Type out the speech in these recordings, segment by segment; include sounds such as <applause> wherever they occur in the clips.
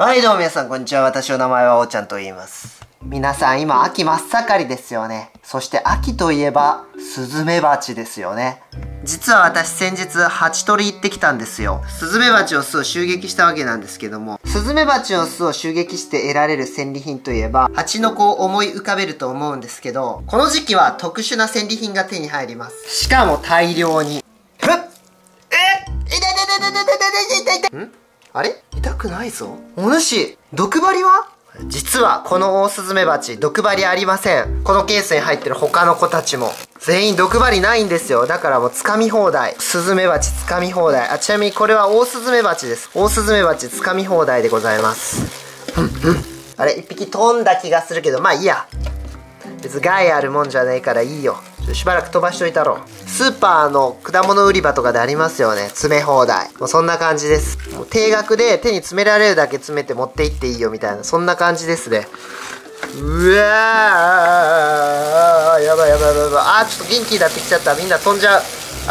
はい、どうも皆さん、こんにちは。私の名前はおーちゃんと言います。皆さん、今、秋真っ盛りですよね。そして、秋といえば、スズメバチですよね。実は私、先日、蜂取り行ってきたんですよ。スズメバチの巣を襲撃したわけなんですけども、スズメバチの巣を襲撃して得られる戦利品といえば、蜂の子を思い浮かべると思うんですけど、この時期は特殊な戦利品が手に入ります。しかも大量に。ふっえっ痛い痛い痛い痛い痛い痛い痛い痛いあれ？痛くないぞ。お主、毒針は？実はこのオオスズメバチ、毒針ありません。このケースに入ってる他の子たちも。全員毒針ないんですよ。だからもう掴み放題。スズメバチ掴み放題。あ、ちなみにこれはオオスズメバチです。オオスズメバチ掴み放題でございます。ふんふん。あれ、一匹飛んだ気がするけど、まあいいや。別に害あるもんじゃねえからいいよ。しばらく飛ばしといたろう。スーパーの果物売り場とかでありますよね。詰め放題。もうそんな感じです。もう定額で手に詰められるだけ詰めて持って行っていいよみたいな、そんな感じですね。うわーやばいやばいやばいやばい。あー、ちょっと元気になってきちゃった。みんな飛んじゃう。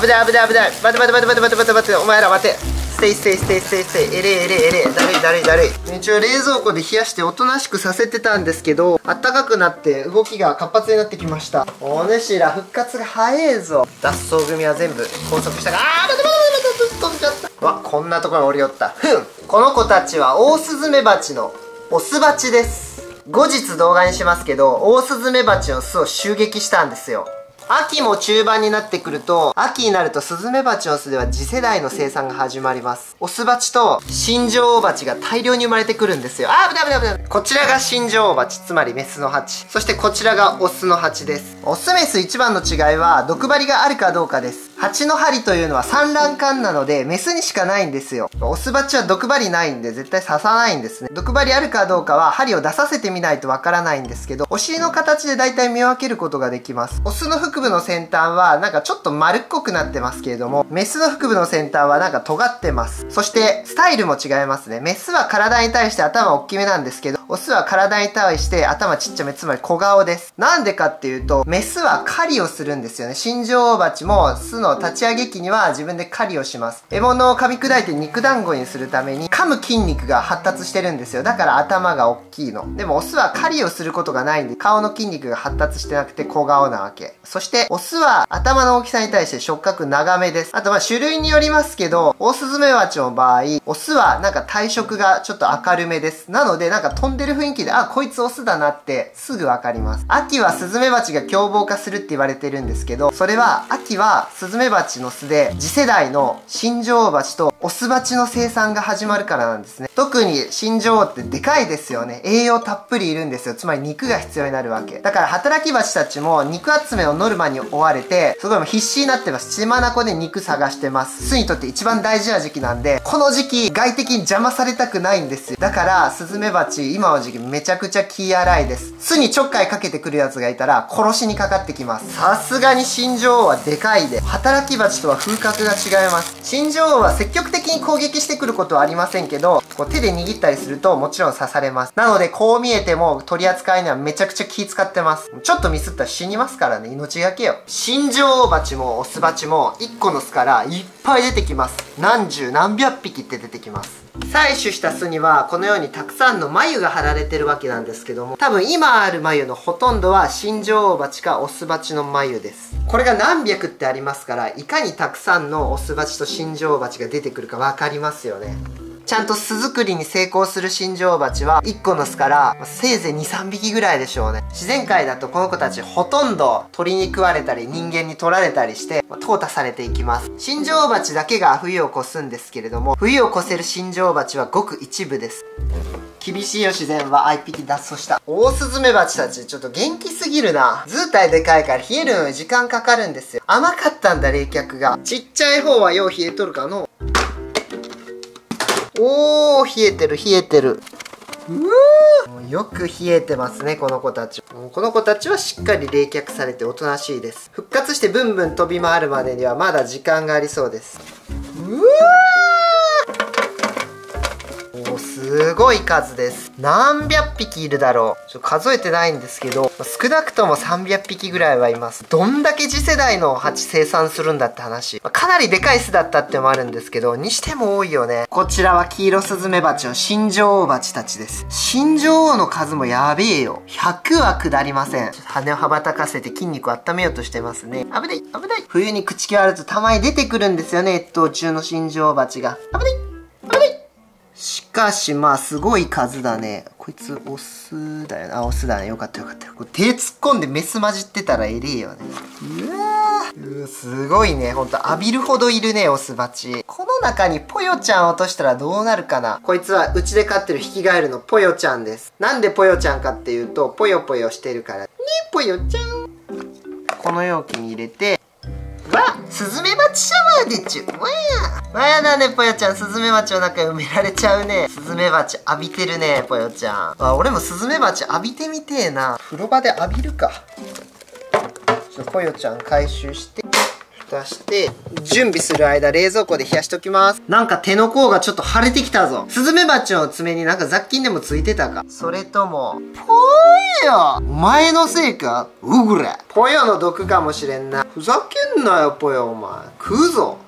危ない危ない危ない。待て待て待て待て待て待て待て。お前ら待て。ステイステイステイステイステイ。えれえれえれ。だるいだるいだるい。一応冷蔵庫で冷やしておとなしくさせてたんですけど、あったかくなって動きが活発になってきました。お主ら復活が早えぞ。脱走組は全部拘束したが、あー待て待て待て待て飛んじゃった。わ、こんなところにおりよった。ふん。この子たちはオオスズメバチのオスバチです。後日動画にしますけど、オオスズメバチの巣を襲撃したんですよ。秋も中盤になってくると、秋になるとスズメバチの巣では次世代の生産が始まります。オスバチと新女王バチが大量に生まれてくるんですよ。あー、危ないぶない危ない。こちらが新女王バチ、つまりメスのハチ。そしてこちらがオスのハチです。オスメス一番の違いは、毒針があるかどうかです。ハチの針というのは産卵管なので、メスにしかないんですよ。オスバチは毒針ないんで絶対刺さないんですね。毒針あるかどうかは針を出させてみないとわからないんですけど、お尻の形で大体見分けることができます。オスの腹部の先端はなんかちょっと丸っこくなってますけれども、メスの腹部の先端はなんか尖ってます。そして、スタイルも違いますね。メスは体に対して頭大きめなんですけど、オスは体に対して頭ちっちゃめ、つまり小顔です。なんでかっていうと、メスは狩りをするんですよね。新女王蜂も巣の立ち上げ期には自分で狩りをします。獲物を噛み砕いて肉団子にするために、噛む筋肉が発達してるんですよ。だから頭が大きいの。でもオスは狩りをすることがないんで、顔の筋肉が発達してなくて小顔なわけ。そして、オスは頭の大きさに対して触覚長めです。あとまあ種類によりますけど、オオスズメバチの場合、オスはなんか体色がちょっと明るめです。なのでなんか飛んでる雰囲気で、あ、こいつオスだなってすぐわかります。秋はスズメバチが凶暴化するって言われてるんですけど、それは秋はスズズメバチの巣で次世代の新女王バチとオスバチの生産が始まるからなんですね。特に新女王ってでかいですよね。栄養たっぷりいるんですよ。つまり肉が必要になるわけ。だから働きバチたちも肉集めのノルマに追われて、すごいも必死になってます。血眼で肉探してます。巣にとって一番大事な時期なんで、この時期外敵に邪魔されたくないんですよ。だから、スズメバチ今の時期めちゃくちゃ気荒いです。巣にちょっかいかけてくるやつがいたら殺しにかかってきます。さすがに新女王はでかいで、働きバチとは風格が違います。新女王は積極的に攻撃してくることはありませんけど、こう手で握ったりするともちろん刺されます。なのでこう見えても取り扱いにはめちゃくちゃ気使ってます。ちょっとミスったら死にますからね、命がけよ。新女王バチもオスバチも1個の巣からいっぱい出てきます。何十何百匹って出てきます。採取した巣にはこのようにたくさんの眉が貼られてるわけなんですけども多分今ある眉のほとんどは新女王蜂かオスバチの眉ですこれが何百ってありますかからいかにたくさんのオスバチと新女王蜂が出てくるか分かりますよね。ちゃんと巣作りに成功する新女王蜂は1個の巣からせいぜい23匹ぐらいでしょうね。自然界だとこの子たちほとんど鳥に食われたり人間に取られたりして淘汰されていきます。新女王蜂だけが冬を越すんですけれども冬を越せる新女王蜂はごく一部です。厳しいよ自然は。あ一匹脱走した。オオスズメバチたちちょっと元気すぎるな。図体でかいから冷えるのに時間かかるんですよ。甘かったんだ冷却が。ちっちゃい方はよう冷えとるかの。おー冷えてる冷えてる。うよく冷えてますねこの子たち。この子たちはしっかり冷却されておとなしいです。復活してブンブン飛び回るまでにはまだ時間がありそうです。うわすごい数です。何百匹いるだろう。ちょ数えてないんですけど少なくとも300匹ぐらいはいます。どんだけ次世代の蜂生産するんだって話。かなりでかい巣だったってのもあるんですけどにしても多いよね。こちらは黄色スズメバチの新女王蜂たちです。新女王の数もやべえよ。100は下りません。羽を羽ばたかせて筋肉を温めようとしてますね。危ない危ない。冬に口気あるとたまに出てくるんですよね越冬中の新女王蜂が。危ない危ない。かし、まあ、すごい数だね。こいつ、オスだよな。あ、オスだね。よかったよかった。これ手突っ込んでメス混じってたらえれえよね。うわー。うわすごいね。ほんと、浴びるほどいるね、オスバチ。この中にポヨちゃん落としたらどうなるかな。こいつは、うちで飼ってるヒキガエルのポヨちゃんです。なんでポヨちゃんかっていうと、ポヨポヨしてるから。ねポヨちゃん。この容器に入れて、わスズメバチシャワーでちゅわや。わやだねぽよちゃん。スズメバチの中に埋められちゃうね。スズメバチ浴びてるねぽよちゃん。あ俺もスズメバチ浴びてみてえな。風呂場で浴びるか。ちょぽよちゃん回収して蓋して準備する間冷蔵庫で冷やしときます。なんか手の甲がちょっと腫れてきたぞ。スズメバチの爪になんか雑菌でもついてたか。それともぽよ。お前のせいか？うぐれぽよの毒かもしれんな。ふざけんなよぽよお前。食うぞ。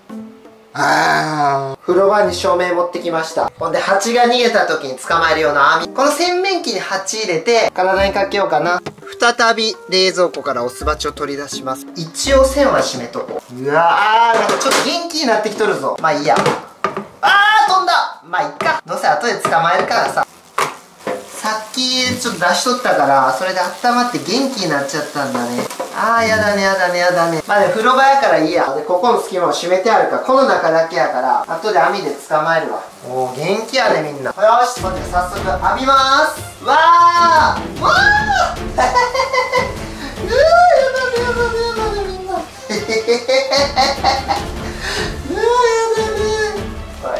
あー。風呂場に照明持ってきました。ほんで蜂が逃げた時に捕まえるような網。この洗面器に蜂入れて体にかけようかな。再び冷蔵庫からオスバチを取り出します。一応線は締めとこう。うわー。なんかちょっと元気になってきとるぞ。まあいいや。あー飛んだ。まあいっか。どうせ後で捕まえるからさきちょっと出しとったからそれで温まって元気になっちゃったんだね。あーやだねやだねやだね。まあね風呂場やからいいや。でここの隙間を閉めてあるからこの中だけやから後で網で捕まえるわ。おー元気やねみんな。よしほんで早速浴びます。わーわー <laughs> うわーやだねやだねやだねみんな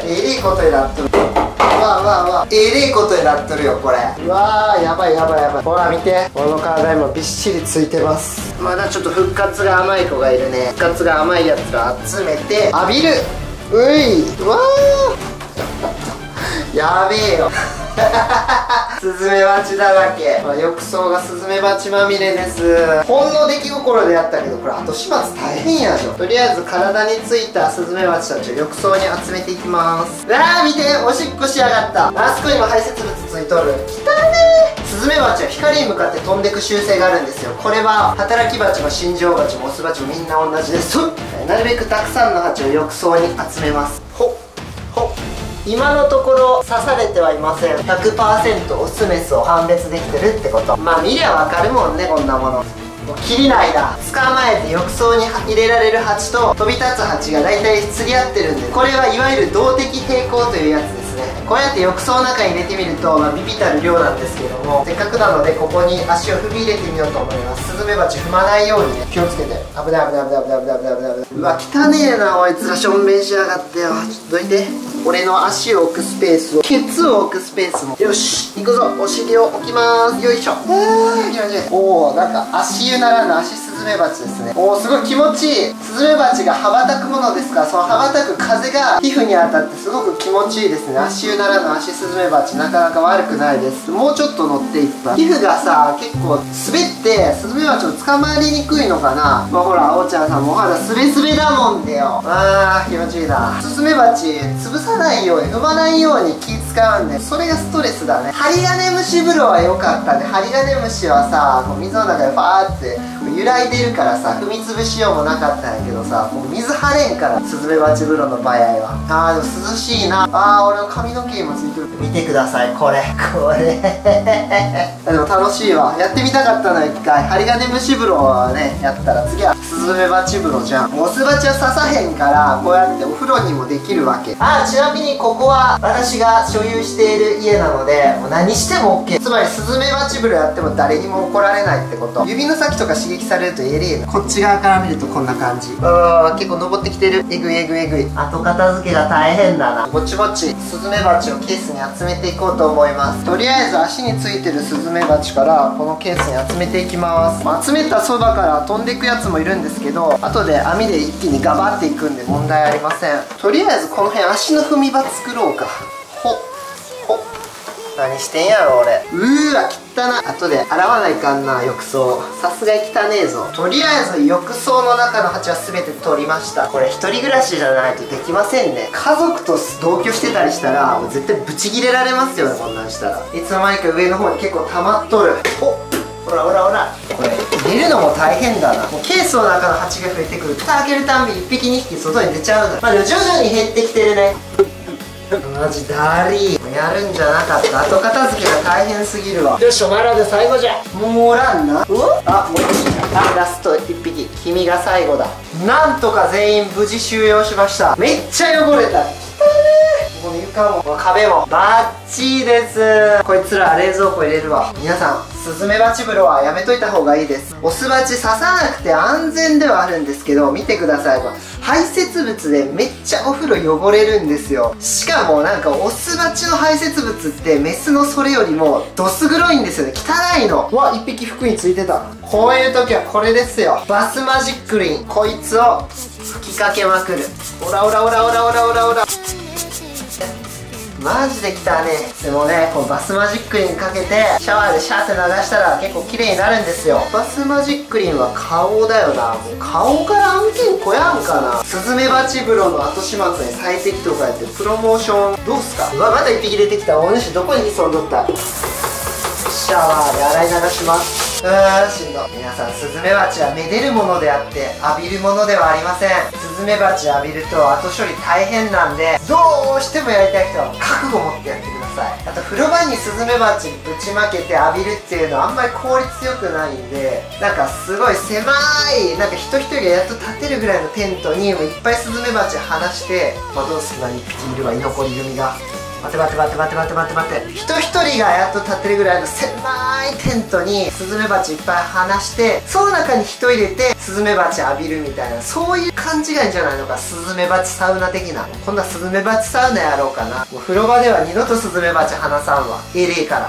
えれいことになっとる。わあわあわあ。えれいことになっとるよこれ。うわあやばいやばいやばい。ほら見て。この体にもびっしりついてます。まだちょっと復活が甘い子がいるね。復活が甘いやつら集めて浴びる。うい。うわあ。やべえよ。<laughs> スズメバチだらけ、まあ、浴槽がスズメバチまみれです。ほんの出来心でやったけどこれ後始末大変やじゃんとりあえず体についたスズメバチたちを浴槽に集めていきます。うわー見ておしっこしやがった。あそこにも排泄物ついとる。きたねー。スズメバチは光に向かって飛んでく習性があるんですよ。これは働きバチも新庄バチもオスバチもみんな同じです。なるべくたくさんの蜂を浴槽に集めます。今のところ刺されてはいません。100%オスメスを判別できてるってこと。まあ見りゃわかるもんねこんなもの。もう切りないだ捕まえて浴槽に入れられる蜂と飛び立つ蜂が大体釣り合ってるんでこれはいわゆる動的平衡というやつ。ね。こうやって浴槽の中に入れてみると、まあ、ビビたる量なんですけどもせっかくなのでここに足を踏み入れてみようと思います。スズメバチ踏まないようにね気をつけて。危ない危ない危ない危ない危ない危ない危ない。うわ汚ねえなあいつらしょんべんしやがって。よちょっとどいて。俺の足を置くスペースを。ケツを置くスペースも。よし行くぞ。お尻を置きます。よいしょ。おおなんか足湯ならぬ足スズメバチですね。おおすごい気持ちいい。スズメバチが羽ばたくものですからその羽ばたく風が皮膚に当たってすごく気持ちいいですね。足湯ならぬ足スズメバチ。なかなか悪くないです。もうちょっと乗っていった皮膚がさ結構滑ってスズメバチを捕まりにくいのかな。まあほらおちゃんさんもお肌スベスベだもんでよ。あー気持ちいいな。スズメバチ潰さないように踏まないように気使うんでそれがストレスだね。針金虫風呂は良かったね。針金虫はさこう水の中でファーって揺らいでるからさ踏み潰しようもなかったんやけどさもう水張れんからスズメバチ風呂の場合は。あーでも涼しいな。あー俺の髪の毛もついてる。見てくださいこれ。これ。<laughs> でも楽しいわ。やってみたかったの一回。針金虫風呂はねやったら次はズメバチ風呂じゃん。オスバチは刺さへんからこうやってお風呂にもできるわけ。あーちなみにここは私が所有している家なのでもう何しても OK つまりスズメバチ風呂やっても誰にも怒られないってこと。指の先とか刺激されるとえれえな。こっち側から見るとこんな感じ。あー結構登ってきてる。えぐいえぐいえぐい。後片付けが大変だな。ぼちぼちスズメバチをケースに集めていこうと思います。とりあえず足についてるスズメバチからこのケースに集めていきます。集めたそばから飛んでいくやつもいるんですけど後で網で一気にガバっていくんで問題ありません。とりあえずこの辺足の踏み場作ろうか。ほっほっ。何してんやろ俺。うーわ汚な後で洗わないかんな浴槽。さすがに汚ねえぞ。とりあえず浴槽の中の鉢は全て取りました。これ一人暮らしじゃないとできませんね。家族と同居してたりしたらもう絶対ブチギレられますよねこんなんしたら。いつの間にか上の方に結構溜まっとる。おほらほらほら。これ入れるのも大変だな。もうケースの中の蜂が増えてくる。蓋開けるたんび1匹2匹外に出ちゃうんだまあでも徐々に減ってきてるね。マジダリーやるんじゃなかった。後片付けが大変すぎるわ。よしお前らで最後じゃ。もうおらんな。うあもう一匹あラスト1匹。君が最後だ。なんとか全員無事収容しました。めっちゃ汚れたこの床も壁もバッチリです。こいつら冷蔵庫入れるわ。皆さんスズメバチ風呂はやめといた方がいいです。オスバチ刺さなくて安全ではあるんですけど見てください。排泄物でめっちゃお風呂汚れるんですよ。しかもなんかオスバチの排泄物ってメスのそれよりもどす黒いんですよね。汚いの。うわ1匹服についてた。こういう時はこれですよ。バスマジックリン。こいつを吹きかけまくる。オラオラオラオラオラオラオラマジで汚ね。でもねこうバスマジックリンかけてシャワーでシャーって流したら結構綺麗になるんですよ。バスマジックリンは顔だよな。もう顔から案件こやんかな。スズメバチ風呂の後始末に最適とかやってプロモーション。どうすか？うわまた1匹出てきた。お主どこに潜んどった？シャワーで洗い流します。ーんしんど。皆さんスズメバチはめでるものであって浴びるものではありません。スズメバチ浴びると後処理大変なんでどうしてもやりたい人は覚悟を持ってやってください。あと風呂場にスズメバチぶちまけて浴びるっていうのはあんまり効率よくないんでなんかすごい狭いなんか人一人がやっと立てるぐらいのテントにもいっぱいスズメバチ放して窓隙間に1匹いるわ。居残り組が。待て待て待て待て待て待て待て人一人がやっと立ってるぐらいの狭いテントにスズメバチいっぱい放してその中に人入れてスズメバチ浴びるみたいなそういう勘違いじゃないのか。スズメバチサウナ的な。こんなスズメバチサウナやろうかな。もう風呂場では二度とスズメバチ放さんわ。エレから。